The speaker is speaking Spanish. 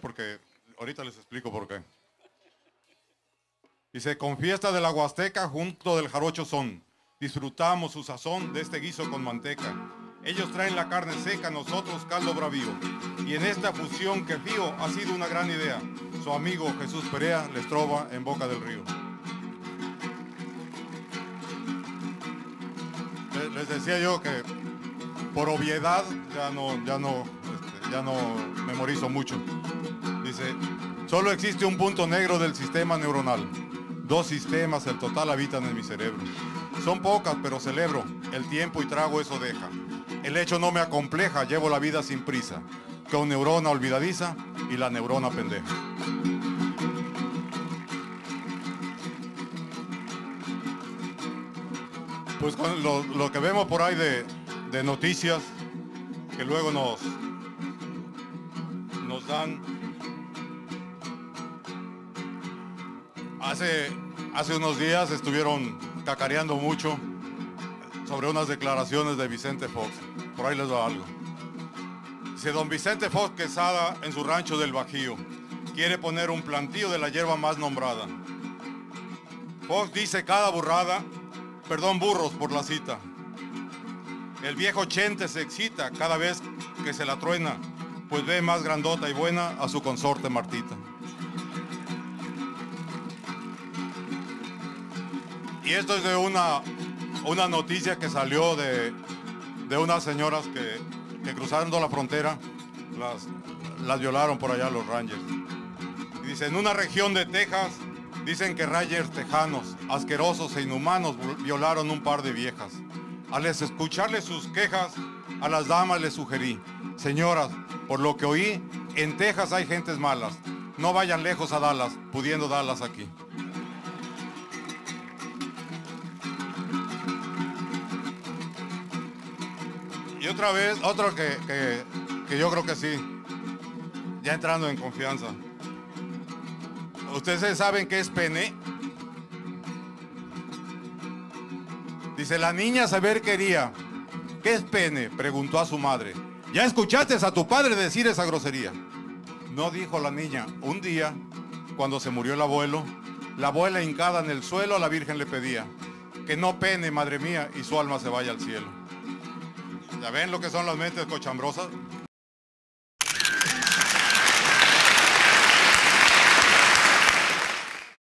Porque ahorita les explico por qué. Dice, con fiesta de la Huasteca junto del jarocho son. Disfrutamos su sazón de este guiso con manteca. Ellos traen la carne seca, nosotros caldo bravío. Y en esta fusión que fío ha sido una gran idea. Su amigo Jesús Perea les trova en boca del río. Le- Les decía yo que por obviedad ya no, ya no, este, ya no memorizo mucho. Solo existe un punto negro del sistema neuronal. Dos sistemas el total habitan en mi cerebro. Son pocas, pero celebro. El tiempo y trago eso deja. El hecho no me acompleja, llevo la vida sin prisa. Con neurona olvidadiza y la neurona pendeja. Pues con lo, lo que vemos por ahí de, de noticias que luego nos, nos dan. Hace, hace unos días estuvieron cacareando mucho sobre unas declaraciones de Vicente Fox. Por ahí les va algo. Dice don Vicente Fox Quesada en su rancho del Bajío. Quiere poner un plantío de la hierba más nombrada. Fox dice cada burrada, perdón burros por la cita. El viejo Chente se excita cada vez que se la truena, pues ve más grandota y buena a su consorte Martita. Y esto es de una, una noticia que salió de, de unas señoras que, que cruzando la frontera las, las violaron por allá los Rangers. Y dice, en una región de Texas, dicen que Rangers tejanos, asquerosos e inhumanos, violaron un par de viejas. Al escucharles sus quejas, a las damas les sugerí, señoras, por lo que oí, en Texas hay gentes malas. No vayan lejos a Dallas, pudiendo Dallas aquí. Y otra vez, otro que, que- yo creo que sí, ya entrando en confianza. ¿Ustedes saben qué es pene? Dice, la niña saber quería. ¿Qué es pene? Preguntó a su madre. ¿Ya escuchaste a tu padre decir esa grosería? No dijo la niña. Un día, cuando se murió el abuelo, la abuela hincada en el suelo a la Virgen le pedía que no pene, madre mía, y su alma se vaya al cielo. ¿Ya ven lo que son las mentes cochambrosas?